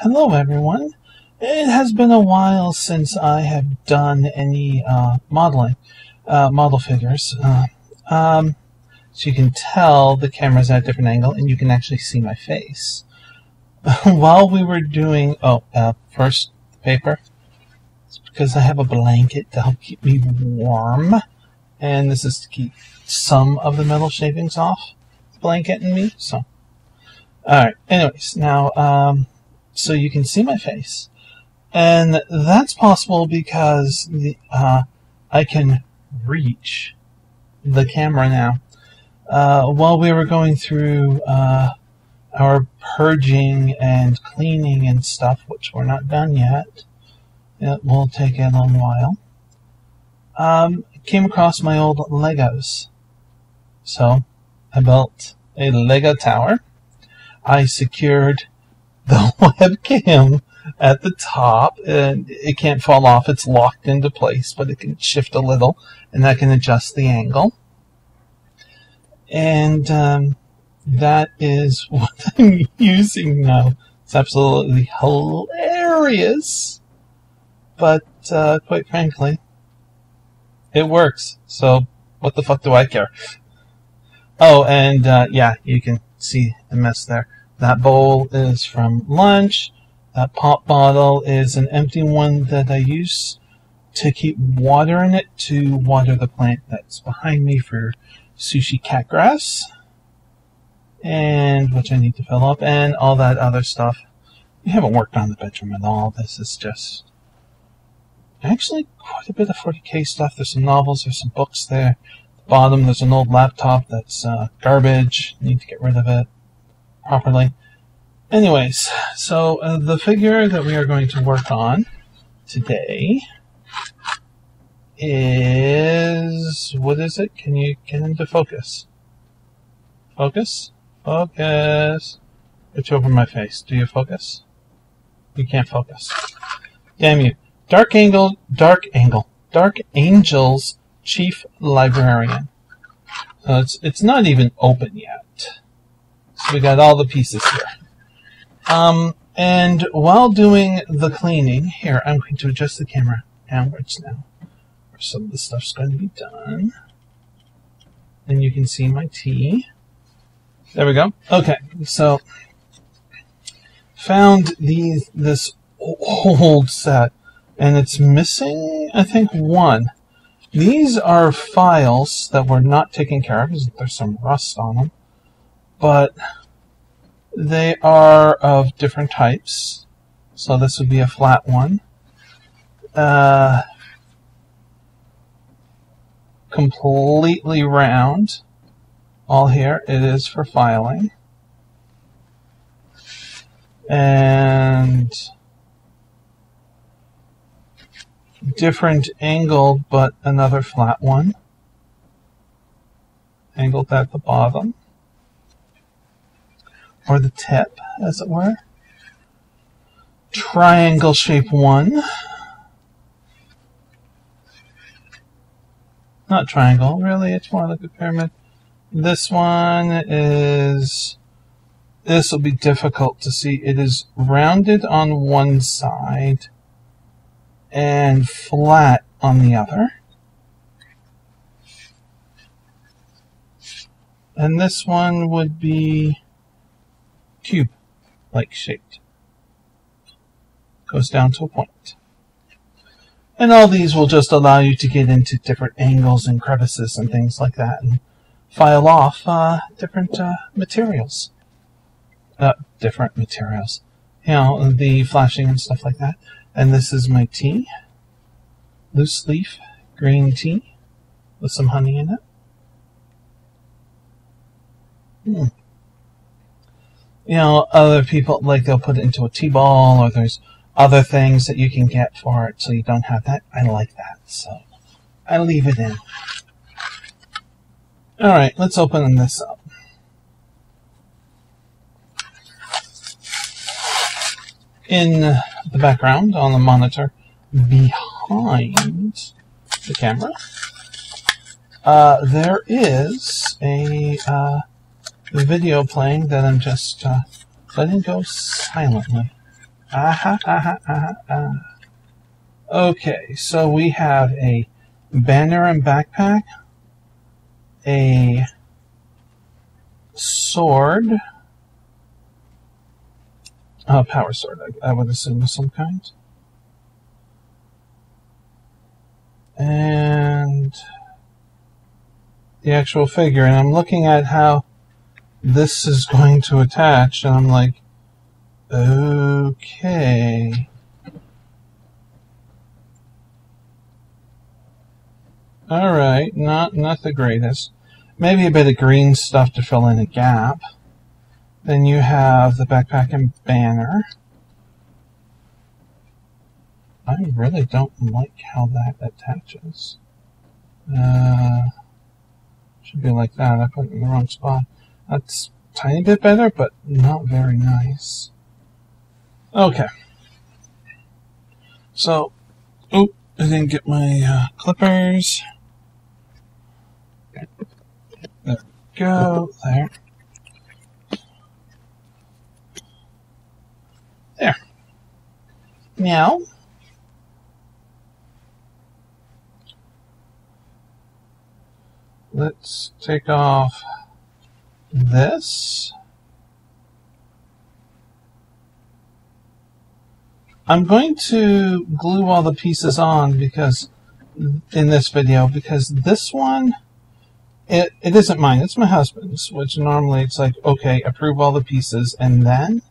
Hello, everyone. It has been a while since I have done any uh, modeling, uh, model figures. Uh, um, so you can tell the camera's at a different angle, and you can actually see my face. While we were doing, oh, uh, first paper, it's because I have a blanket to help keep me warm, and this is to keep some of the metal shavings off the blanket and me. So, all right. Anyways, now, um, so you can see my face. And that's possible because the, uh, I can reach the camera now. Uh, while we were going through uh, our purging and cleaning and stuff, which we're not done yet, it will take a long while. Um, came across my old Legos. So I built a Lego tower. I secured the webcam at the top and it can't fall off. It's locked into place, but it can shift a little and I can adjust the angle. And um, that is what I'm using now. It's absolutely hilarious. But uh, quite frankly, it works. So what the fuck do I care? Oh, and uh, yeah, you can see the mess there. That bowl is from lunch. That pop bottle is an empty one that I use to keep water in it to water the plant that's behind me for sushi cat grass. And which I need to fill up and all that other stuff. We haven't worked on the bedroom at all. This is just actually quite a bit of 40k stuff. There's some novels, there's some books there. At the bottom, there's an old laptop that's uh, garbage. Need to get rid of it properly. Anyways, so uh, the figure that we are going to work on today is what is it? Can you get into focus? Focus? Focus. It's over my face. Do you focus? You can't focus. Damn you. Dark Angle, Dark Angle, Dark Angel's Chief Librarian. Uh, it's, it's not even open yet. So we got all the pieces here. Um, and while doing the cleaning, here, I'm going to adjust the camera downwards now, where some of the stuff's going to be done. And you can see my tea. There we go. Okay, so found these this old set, and it's missing, I think, one. These are files that were not taken care of there's some rust on them, but they are of different types. So this would be a flat one. Uh, completely round. All here. It is for filing. And different angled, but another flat one. Angled at the bottom or the tip, as it were. Triangle shape one. Not triangle, really, it's more like a pyramid. This one is, this will be difficult to see. It is rounded on one side and flat on the other. And this one would be cube like shaped. Goes down to a point. And all these will just allow you to get into different angles and crevices and things like that and file off uh, different uh, materials. Uh, different materials. You know, the flashing and stuff like that. And this is my tea. Loose leaf green tea with some honey in it. Hmm you know, other people, like they'll put it into a tea ball or there's other things that you can get for it so you don't have that. I like that, so I leave it in. Alright, let's open this up. In the background on the monitor behind the camera, uh, there is a uh, the video playing that I'm just uh, letting go silently. Aha, aha, aha, aha. Okay, so we have a banner and backpack, a sword, a power sword, I, I would assume of some kind. And the actual figure, and I'm looking at how this is going to attach, and I'm like, okay. Alright, not not the greatest. Maybe a bit of green stuff to fill in a gap. Then you have the backpack and banner. I really don't like how that attaches. Uh, should be like that. I put it in the wrong spot. That's tiny bit better, but not very nice. Okay. So, oh, I didn't get my uh, clippers. There we go. There. There. Now, let's take off this. I'm going to glue all the pieces on because in this video because this one it, it isn't mine it's my husband's which normally it's like okay approve all the pieces and then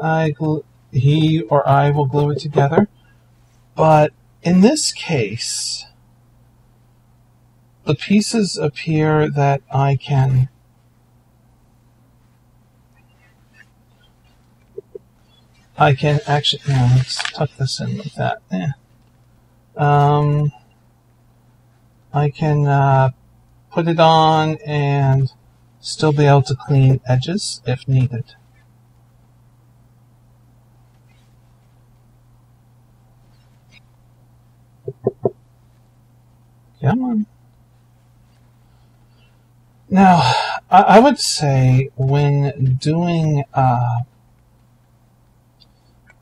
I he or I will glue it together but in this case the pieces appear that I can I can actually, yeah, let's tuck this in like that. Yeah. Um, I can uh, put it on and still be able to clean edges if needed. Come on. Now, I, I would say when doing uh,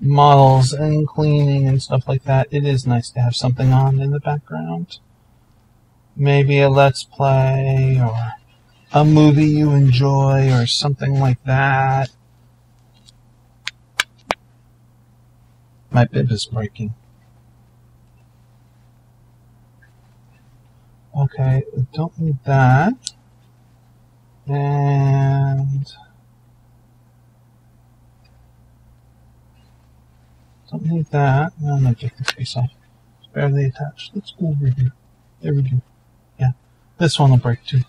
models and cleaning and stuff like that, it is nice to have something on in the background. Maybe a let's play or a movie you enjoy or something like that. My bib is breaking. Okay, don't need that. And Don't need that. No, no, take this piece off. It's barely attached. Let's go over here. There we go. Yeah. This one will break too.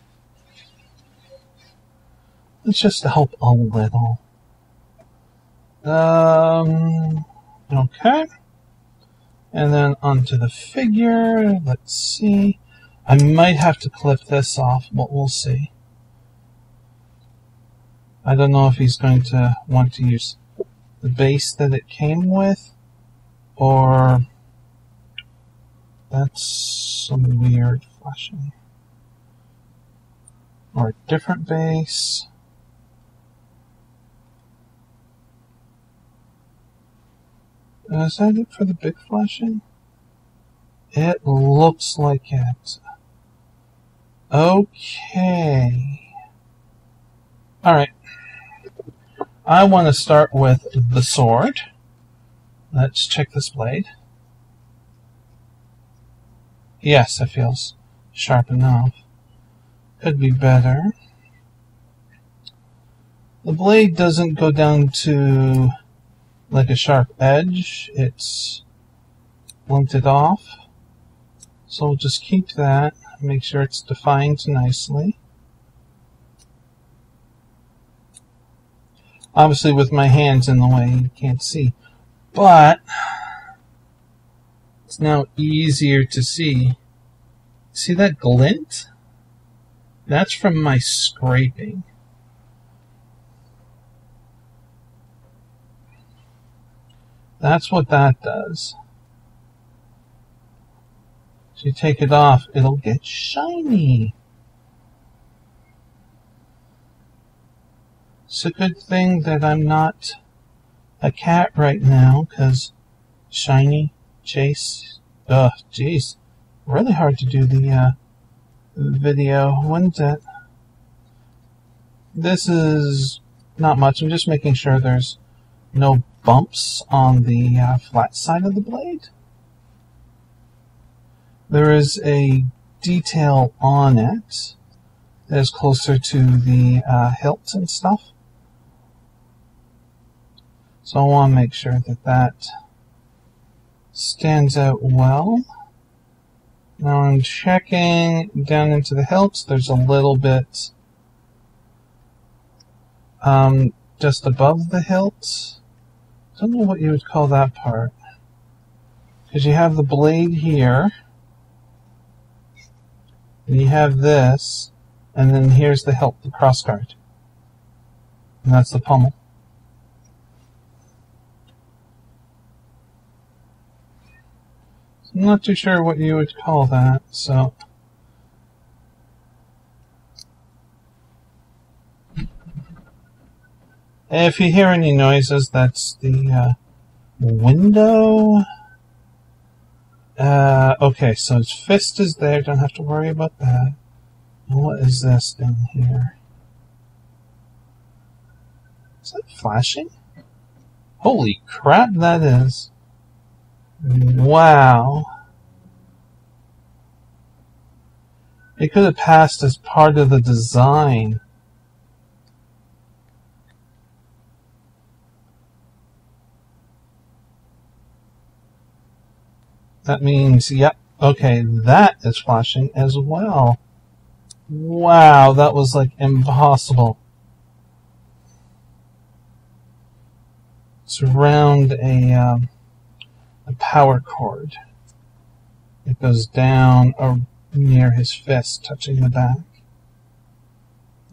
It's just to help a little. Um, okay. And then onto the figure. Let's see. I might have to clip this off, but we'll see. I don't know if he's going to want to use the base that it came with, or that's some weird flashing. Or a different base. Is that it for the big flashing? It looks like it. Okay. Alright. I want to start with the sword. Let's check this blade. Yes, it feels sharp enough. Could be better. The blade doesn't go down to like a sharp edge. It's blunted off. So we'll just keep that. Make sure it's defined nicely. Obviously, with my hands in the way, you can't see. But it's now easier to see. See that glint? That's from my scraping. That's what that does. So you take it off, it'll get shiny. It's a good thing that I'm not a cat right now because shiny chase. Ugh, jeez, really hard to do the uh, video. When's it? This is not much. I'm just making sure there's no bumps on the uh, flat side of the blade. There is a detail on it that is closer to the uh, hilt and stuff. So I want to make sure that that stands out well. Now I'm checking down into the hilts. There's a little bit um, just above the hilt. I don't know what you would call that part. Because you have the blade here. And you have this. And then here's the hilt, the crossguard. And that's the pommel. I'm not too sure what you would call that, so. If you hear any noises, that's the uh, window. Uh, okay, so its fist is there, don't have to worry about that. What is this down here? Is that flashing? Holy crap, that is. Wow. It could have passed as part of the design. That means, yep, okay, that is flashing as well. Wow, that was like impossible. It's around a. Um, a power cord. It goes down or near his fist, touching the back.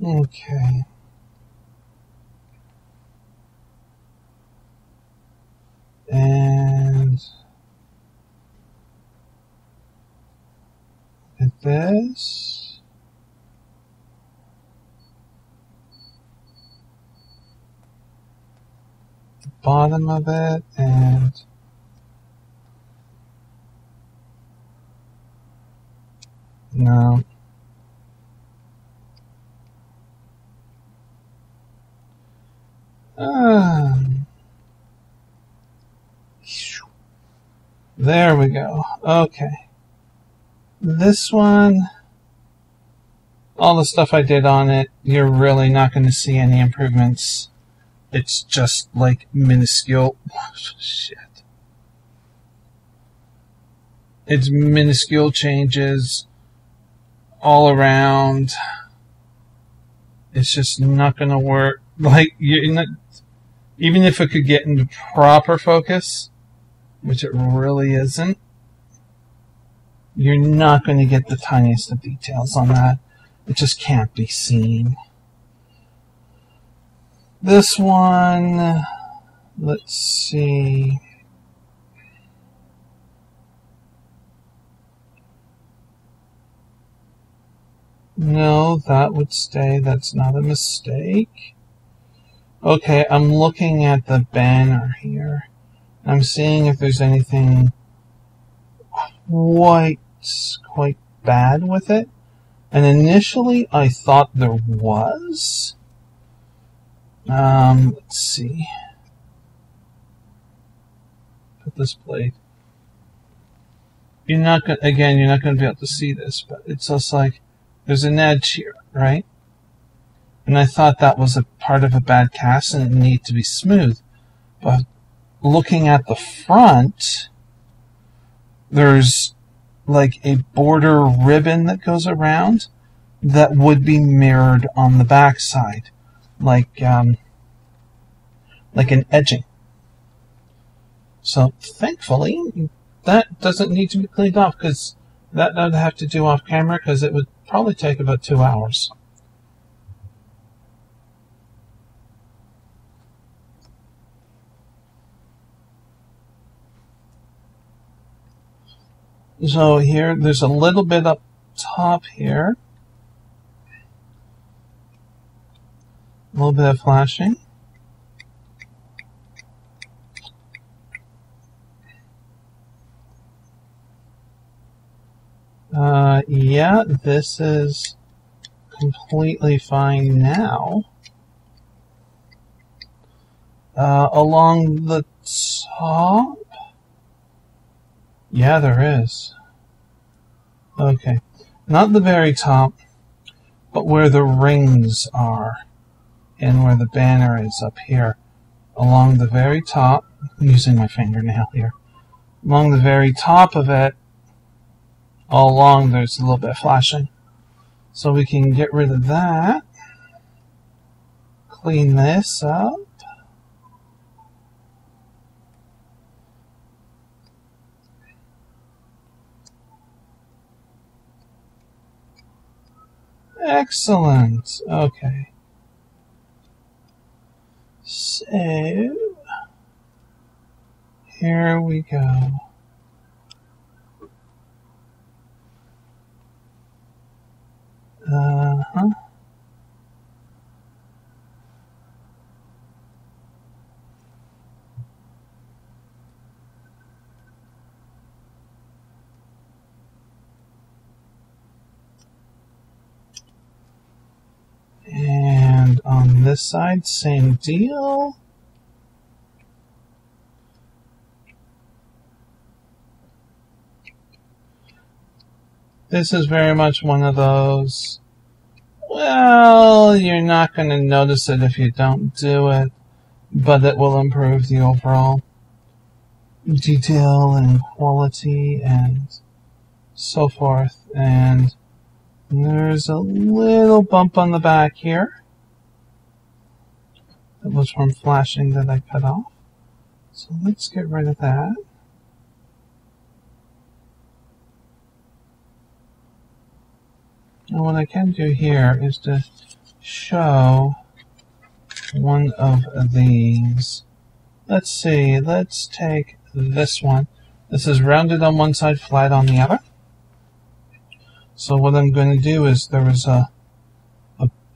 Okay. And at this. The bottom of it and No. Ah. There we go. Okay. This one, all the stuff I did on it, you're really not going to see any improvements. It's just like minuscule. Shit. It's minuscule changes all around. It's just not going to work. Like, not, even if it could get into proper focus, which it really isn't, you're not going to get the tiniest of details on that. It just can't be seen. This one, let's see. No, that would stay. That's not a mistake. Okay, I'm looking at the banner here. I'm seeing if there's anything quite, quite bad with it. And initially I thought there was. Um, let's see. Put this blade. You're not gonna, again, you're not gonna be able to see this, but it's just like, there's an edge here, right? And I thought that was a part of a bad cast and it needed to be smooth. But looking at the front, there's like a border ribbon that goes around that would be mirrored on the back side, like um, like an edging. So thankfully, that doesn't need to be cleaned off because that I'd have to do off camera because it would probably take about two hours. So here, there's a little bit up top here. A little bit of flashing. Yeah, this is completely fine now. Uh, along the top? Yeah, there is. Okay. Not the very top, but where the rings are and where the banner is up here. Along the very top, I'm using my fingernail here. Along the very top of it, all along there's a little bit of flashing. So we can get rid of that. Clean this up. Excellent. Okay. So, here we go. Uh-huh. And on this side, same deal. This is very much one of those, well, you're not going to notice it if you don't do it, but it will improve the overall detail and quality and so forth. And there's a little bump on the back here. That was from flashing that I cut off. So let's get rid of that. And what I can do here is to show one of these. Let's see, let's take this one. This is rounded on one side, flat on the other. So what I'm going to do is there is a, a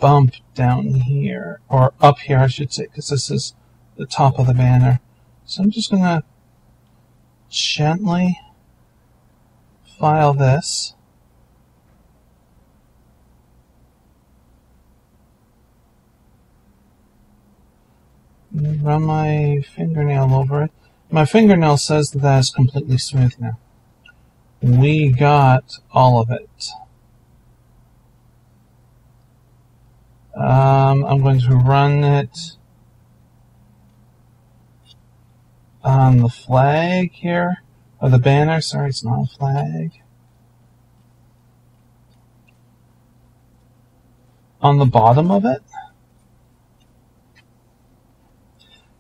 bump down here, or up here I should say, because this is the top of the banner. So I'm just going to gently file this. Run my fingernail over it. My fingernail says that that is completely smooth now. We got all of it. Um, I'm going to run it on the flag here, or the banner. Sorry, it's not a flag. On the bottom of it.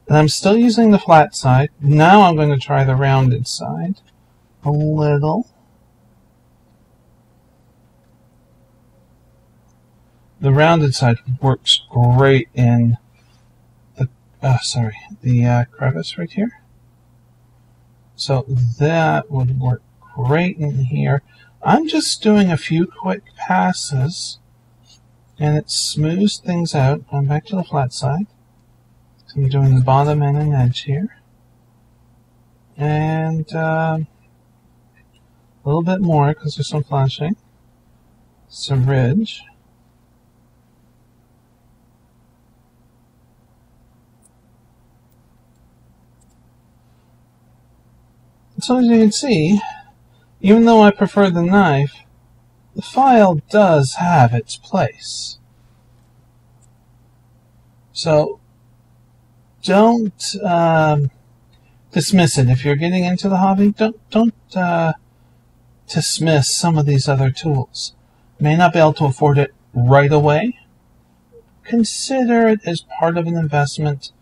And I'm still using the flat side. Now I'm going to try the rounded side a little. The rounded side works great in the, uh, sorry, the uh, crevice right here. So that would work great in here. I'm just doing a few quick passes and it smooths things out. Going back to the flat side. So I'm doing the bottom and an edge here. And uh, a little bit more because there's some flashing. Some ridge. So as you can see, even though I prefer the knife, the file does have its place. So don't um, dismiss it. If you're getting into the hobby, don't don't uh, dismiss some of these other tools. may not be able to afford it right away. Consider it as part of an investment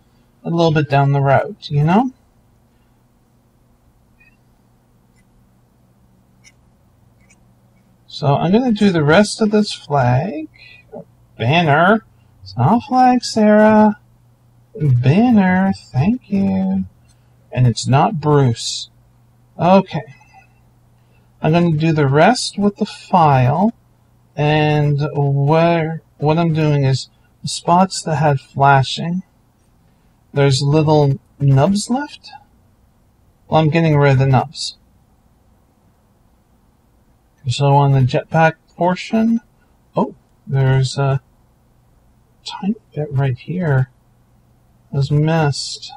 a little bit down the road, you know? So I'm going to do the rest of this flag. Banner. It's not flag, Sara. Banner, thank you. And it's not Bruce. Okay. I'm going to do the rest with the file. And where what I'm doing is the spots that had flashing. There's little nubs left. Well, I'm getting rid of the nubs. So on the jetpack portion, oh, there's a tiny bit right here. Was missed.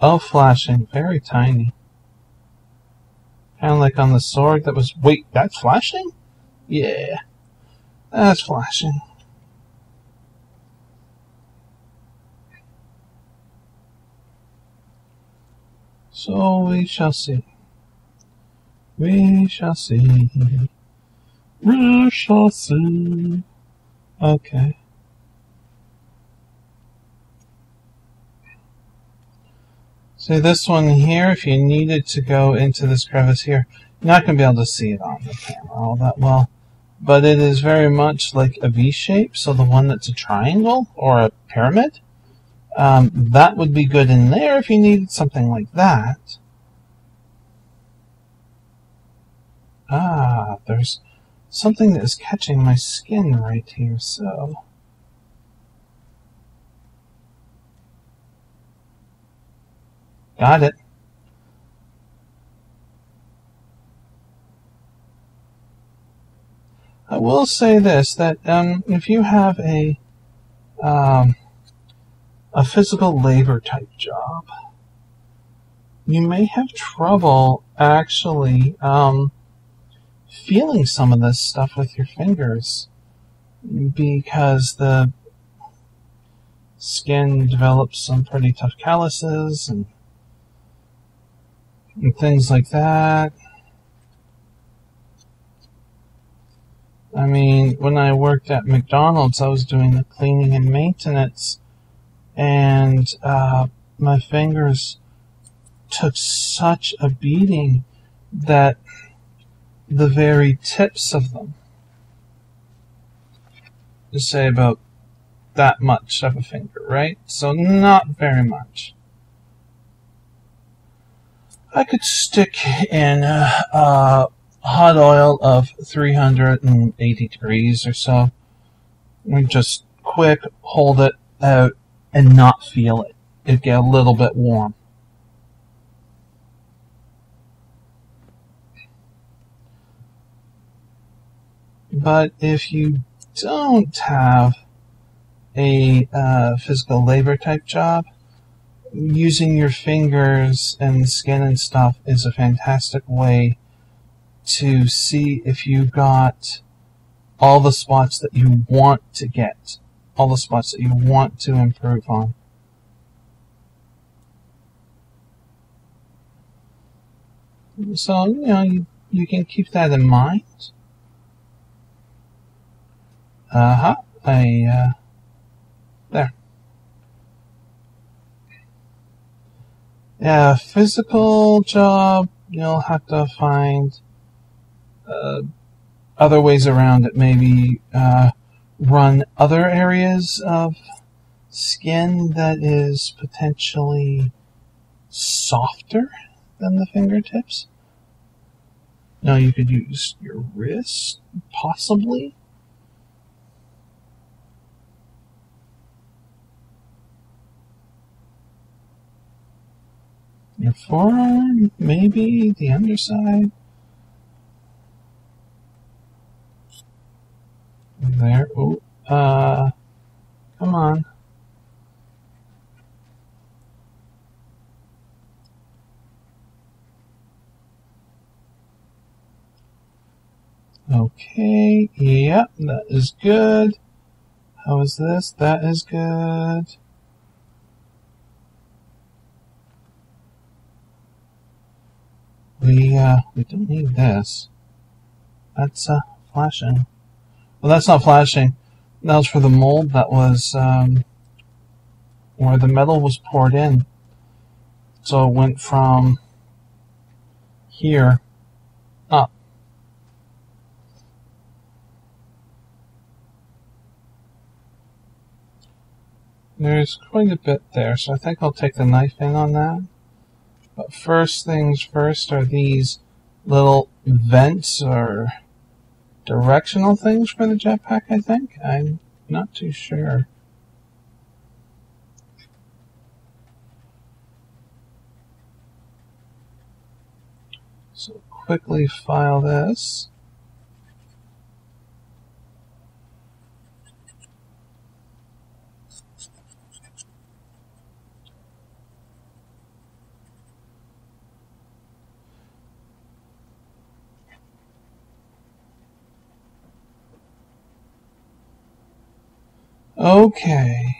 Oh, flashing, very tiny. Kind of like on the sword that was. Wait, that's flashing? Yeah, that's flashing. So we shall see. We shall see. We shall see. Okay. See this one here, if you needed to go into this crevice here, you're not going to be able to see it on the camera all that well. But it is very much like a V shape, so the one that's a triangle or a pyramid, um, that would be good in there if you needed something like that. Ah, there's something that is catching my skin right here, so. Got it. I will say this that um, if you have a um, a physical labor type job, you may have trouble actually um, feeling some of this stuff with your fingers because the skin develops some pretty tough calluses and, and things like that. I mean, when I worked at McDonald's, I was doing the cleaning and maintenance, and uh, my fingers took such a beating that the very tips of them. To say about that much of a finger, right? So not very much. I could stick in uh, hot oil of 380 degrees or so. And just quick hold it out and not feel it. It get a little bit warm. But if you don't have a uh, physical labor type job, using your fingers and skin and stuff is a fantastic way to see if you got all the spots that you want to get, all the spots that you want to improve on. So, you know, you, you can keep that in mind. Uh-huh. I, uh, there. Yeah, physical job, you'll have to find uh, other ways around it. Maybe uh, run other areas of skin that is potentially softer than the fingertips. Now you could use your wrist, possibly. Your forearm, maybe the underside. There. Oh, uh, come on. Okay, yep, that is good. How is this? That is good. We, uh, we don't need this. That's, uh, flashing. Well, that's not flashing. That was for the mold that was, um, where the metal was poured in. So it went from here up. There's quite a bit there, so I think I'll take the knife in on that. But first things first are these little vents or directional things for the jetpack, I think. I'm not too sure. So quickly file this. Okay.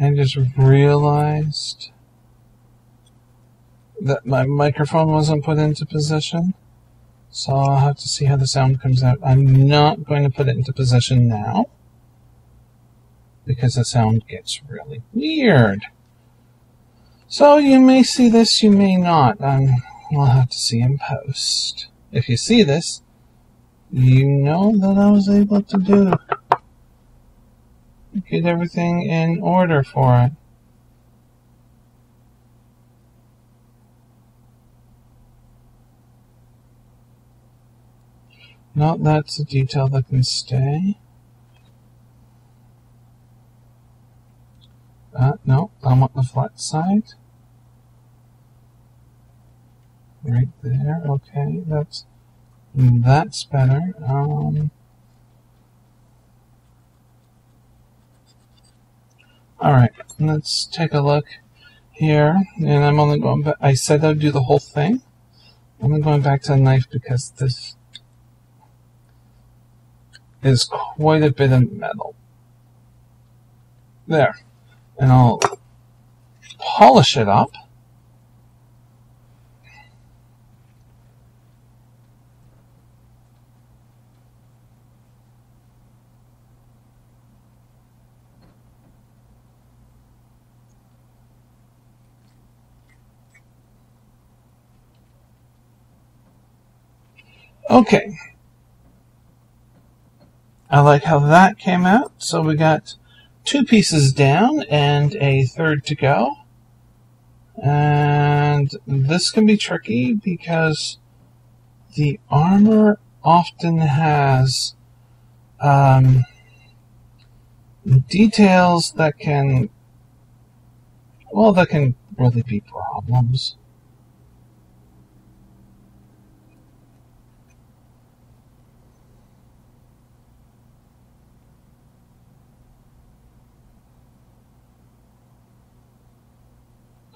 I just realized that my microphone wasn't put into position. So I'll have to see how the sound comes out. I'm not going to put it into position now because the sound gets really weird. So you may see this, you may not. Um, we'll have to see in post. If you see this, you know that I was able to do get everything in order for it. No, that's a detail that can stay. Uh, no, I want the flat side. Right there, okay, that's, that's better. Um, Alright, let's take a look here. And I'm only going back. I said I'd do the whole thing. I'm going back to the knife because this is quite a bit of metal. There. And I'll polish it up. Okay. I like how that came out. So we got two pieces down and a third to go. And this can be tricky because the armor often has um, details that can, well, that can really be problems.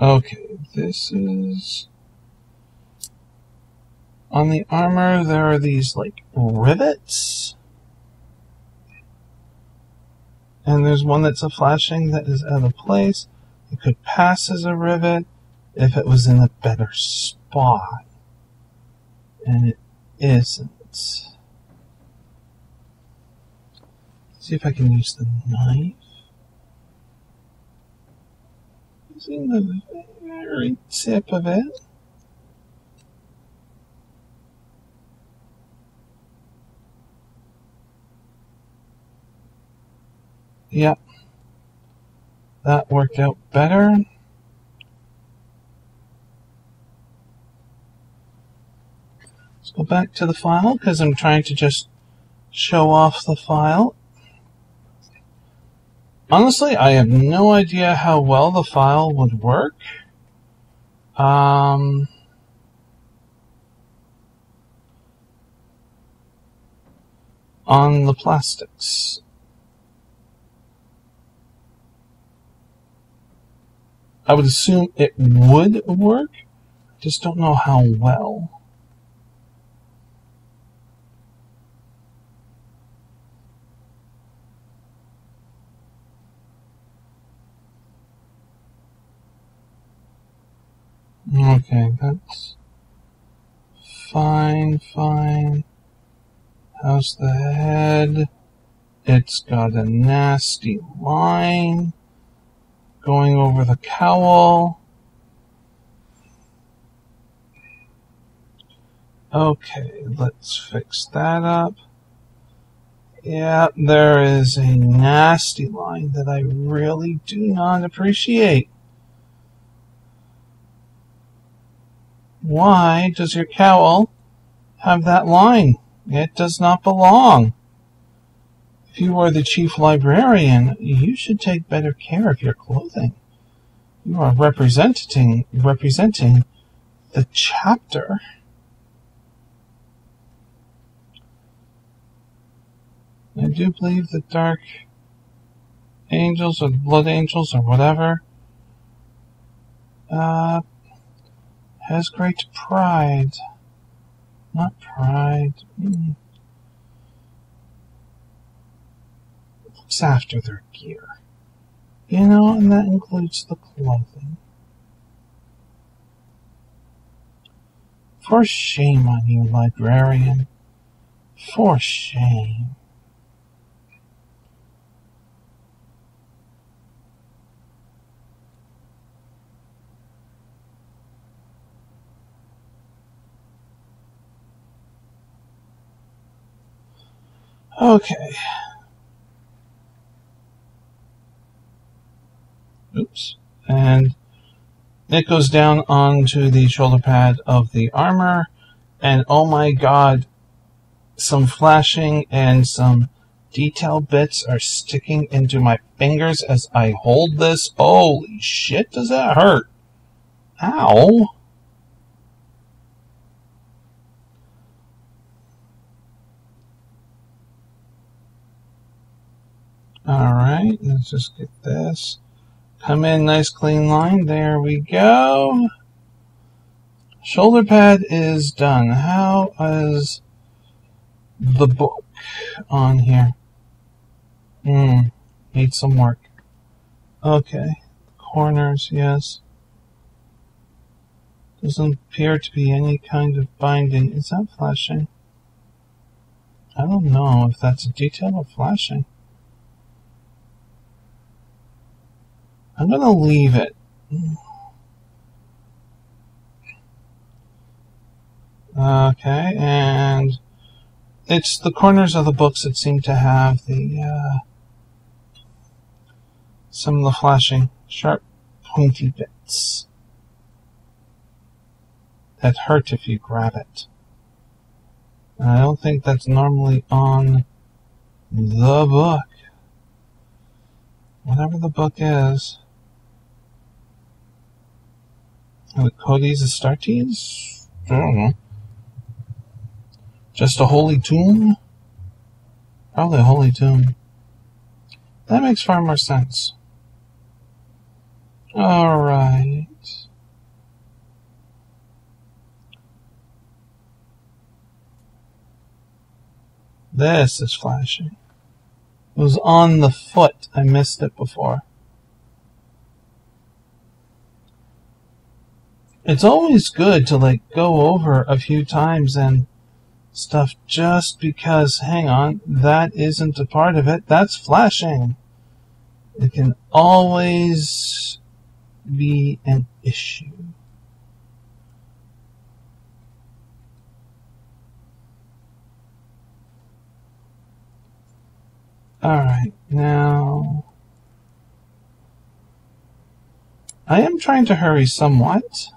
Okay, this is... On the armor, there are these, like, rivets. And there's one that's a flashing that is out of place. It could pass as a rivet if it was in a better spot. And it isn't. Let's see if I can use the knife. Using the very tip of it. Yep. That worked out better. Let's go back to the file because I'm trying to just show off the file Honestly, I have no idea how well the file would work. Um, on the plastics. I would assume it would work, just don't know how well. Okay, that's fine, fine. How's the head? It's got a nasty line going over the cowl. Okay, let's fix that up. Yeah, there is a nasty line that I really do not appreciate. Why does your cowl have that line? It does not belong. If you are the chief librarian, you should take better care of your clothing. You are representing representing the chapter. I do believe the dark angels or blood angels or whatever uh, has great pride Not pride. Mm. Looks after their gear. You know, and that includes the clothing. For shame on you, librarian. For shame. Okay. Oops. And it goes down onto the shoulder pad of the armor. And oh my god, some flashing and some detail bits are sticking into my fingers as I hold this. Holy shit, does that hurt? Ow. Alright, let's just get this. Come in, nice clean line. There we go. Shoulder pad is done. How is the book on here? Hmm, needs some work. Okay, corners, yes. Doesn't appear to be any kind of binding. Is that flashing? I don't know if that's a detail or flashing. I'm to leave it. Okay, and it's the corners of the books that seem to have the uh, some of the flashing, sharp, pointy bits that hurt if you grab it. And I don't think that's normally on the book. Whatever the book is. The Codex Astartes? I don't know. Just a holy tomb? Probably a holy tomb. That makes far more sense. Alright. This is flashing. It was on the foot. I missed it before. It's always good to like go over a few times and stuff just because hang on that isn't a part of it. That's flashing. It can always be an issue. All right now I am trying to hurry somewhat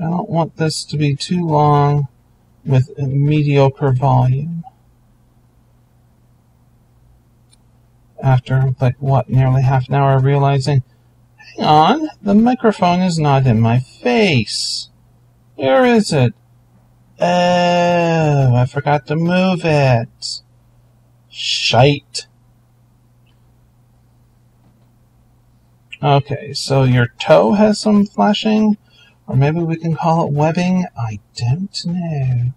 I don't want this to be too long with mediocre volume. After, like, what, nearly half an hour realizing, hang on, the microphone is not in my face. Where is it? Oh, I forgot to move it. Shite. Okay, so your toe has some flashing or maybe we can call it webbing. I don't know.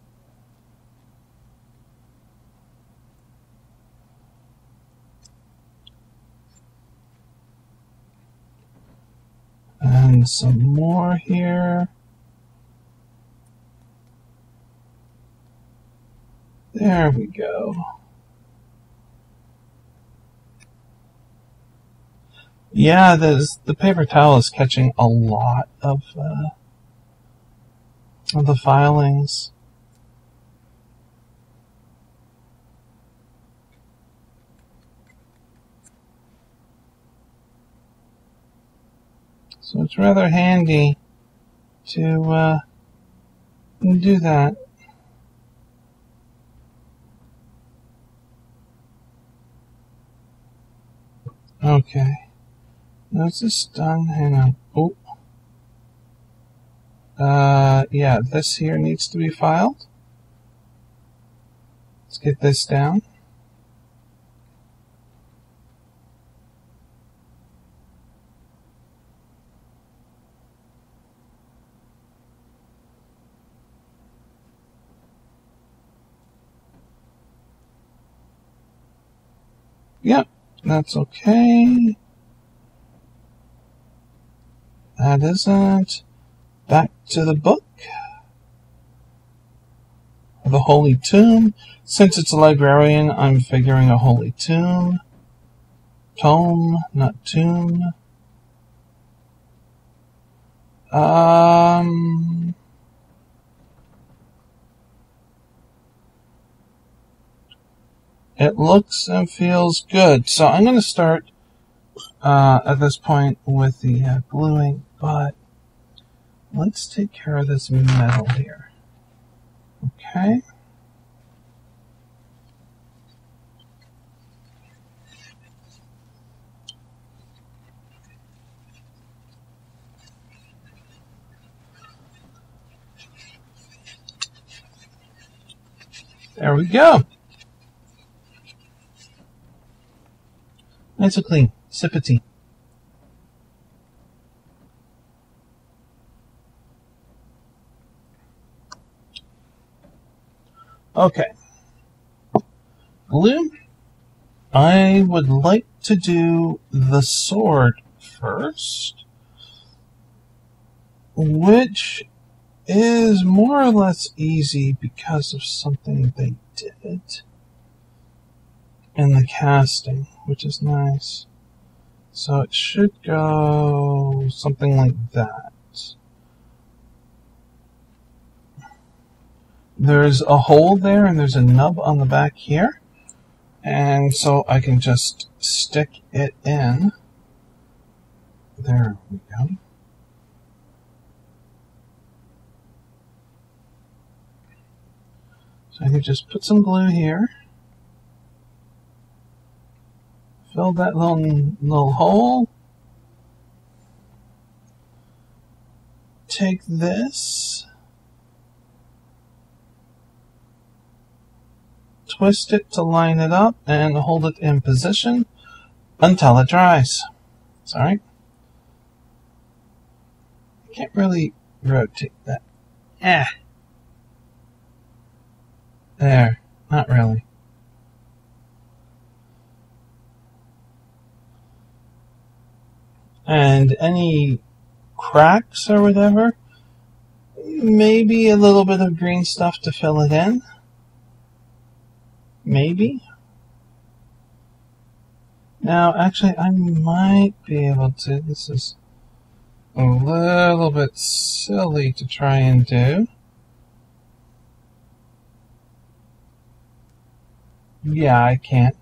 And some more here. There we go. Yeah, the the paper towel is catching a lot of uh, the filings. So it's rather handy to uh, do that. Okay. Now is this done? Hang on. Uh, yeah, this here needs to be filed. Let's get this down. Yep, that's okay. That isn't. To the book. The Holy Tomb. Since it's a librarian, I'm figuring a Holy Tomb. Tome, not tomb. Um. It looks and feels good. So I'm going to start uh, at this point with the uh, gluing, but let's take care of this metal here. Okay. There we go. Nice and clean. Sippity. Okay. Glue. I would like to do the sword first, which is more or less easy because of something they did in the casting, which is nice. So it should go something like that. There's a hole there and there's a nub on the back here. And so I can just stick it in. There we go. So I can just put some glue here. Fill that little, little hole. Take this. Twist it to line it up and hold it in position until it dries. Sorry. I can't really rotate that. Eh. There. Not really. And any cracks or whatever, maybe a little bit of green stuff to fill it in. Maybe. Now, actually, I might be able to. This is a little bit silly to try and do. Yeah, I can't.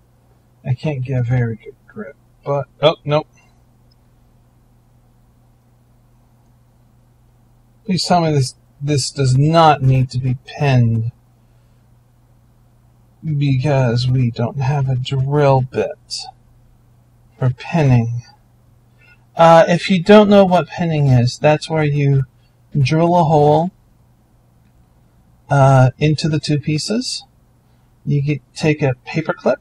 I can't get a very good grip. But, oh, nope. Please tell me this, this does not need to be pinned. Because we don't have a drill bit for pinning. Uh, if you don't know what pinning is, that's where you drill a hole uh, into the two pieces you could take a paper clip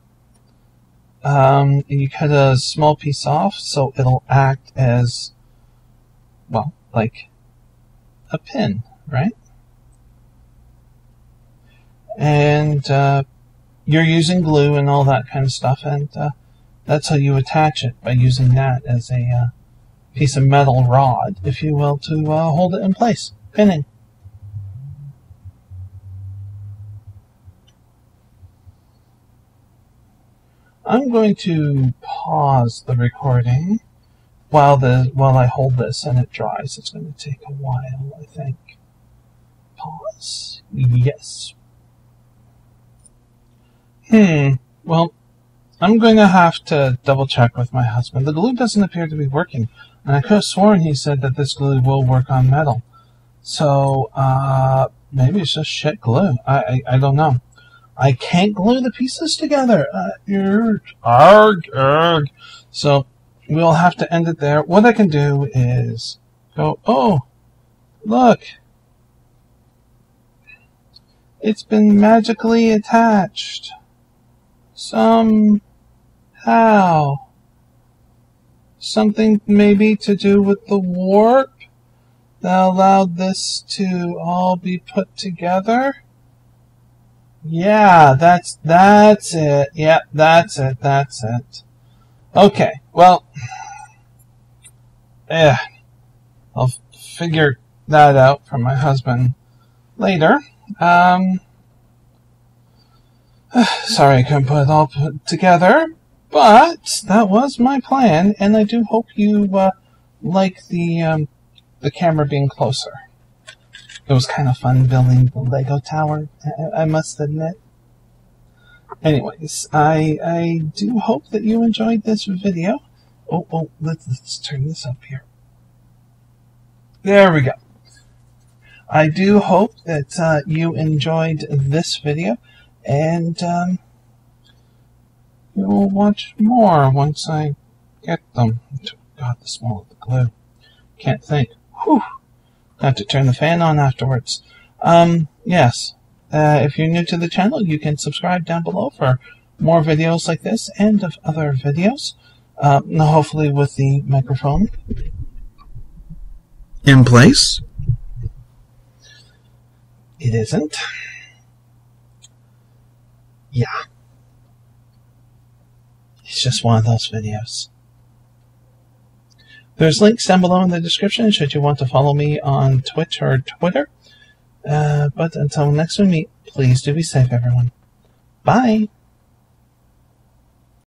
um, and you cut a small piece off so it'll act as, well, like a pin, right? And uh, you're using glue and all that kind of stuff, and uh, that's how you attach it by using that as a uh, piece of metal rod, if you will, to uh, hold it in place, pinning. I'm going to pause the recording while the while I hold this and it dries. It's going to take a while, I think. Pause. Yes. Hmm. Well, I'm going to have to double check with my husband. The glue doesn't appear to be working, and I could have sworn he said that this glue will work on metal. So, uh, maybe it's just shit glue. I, I, I don't know. I can't glue the pieces together. Uh, arg. So we'll have to end it there. What I can do is go, oh, look. It's been magically attached. Somehow. Something maybe to do with the warp that allowed this to all be put together. Yeah, that's that's it. Yeah, that's it. That's it. Okay. Well, yeah, I'll figure that out from my husband later. Um, sorry I couldn't put it all put together, but that was my plan, and I do hope you uh, like the um, the camera being closer. It was kind of fun building the Lego tower, I must admit. Anyways, I I do hope that you enjoyed this video. Oh, oh, let's, let's turn this up here. There we go. I do hope that uh, you enjoyed this video, and um, you'll watch more once I get them. God, the smell of the glue. Can't think. Whew. Have to turn the fan on afterwards. Um, yes. Uh, if you're new to the channel, you can subscribe down below for more videos like this and of other videos. Uh, hopefully with the microphone in place. It isn't. Yeah. It's just one of those videos. There's links down below in the description should you want to follow me on Twitch or Twitter. Uh, but until next we meet, please do be safe, everyone. Bye.